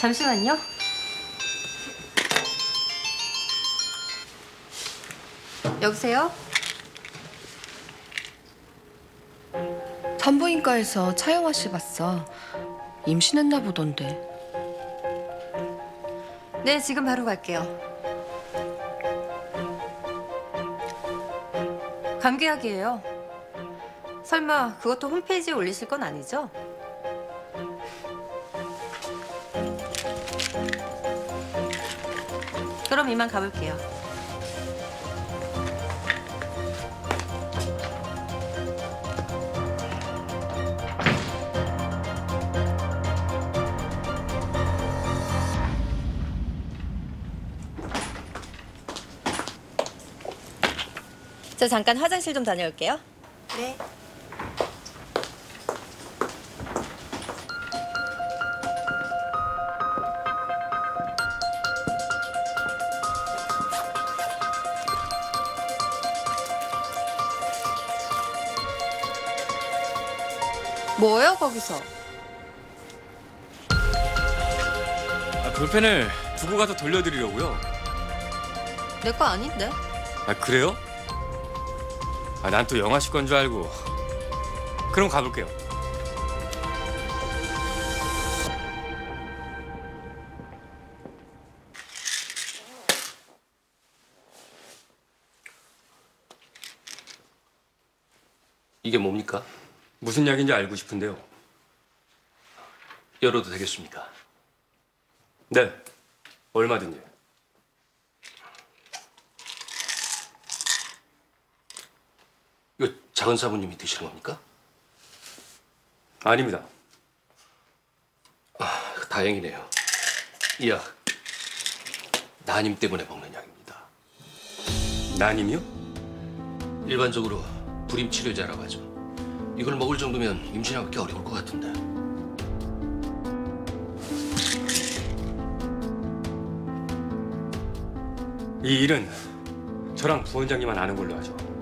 잠시만요. 여보세요? 산부인과에서 차영아 씨 봤어. 임신했나 보던데. 네, 지금 바로 갈게요. 감기약이에요. 설마 그것도 홈페이지에 올리실 건 아니죠? 그럼 이만 가볼게요. 저 잠깐 화장실 좀 다녀올게요. 네. 뭐예요 거기서? 아, 볼펜을 두고 가서 돌려드리려고요. 내 거 아닌데? 아 그래요? 아, 난 또 영화 씨건줄 알고. 그럼 가볼게요. 이게 뭡니까? 무슨 약인지 알고 싶은데요. 열어도 되겠습니까? 네, 얼마든지. 이거 작은 사부님이 드시는 겁니까? 아닙니다. 아, 다행이네요. 이 약, 나님 때문에 먹는 약입니다. 나님이요? 일반적으로 불임 치료제라고 하죠. 이걸 먹을 정도면 임신하기 어려울 것 같은데. 이 일은 저랑 부원장님만 아는 걸로 하죠.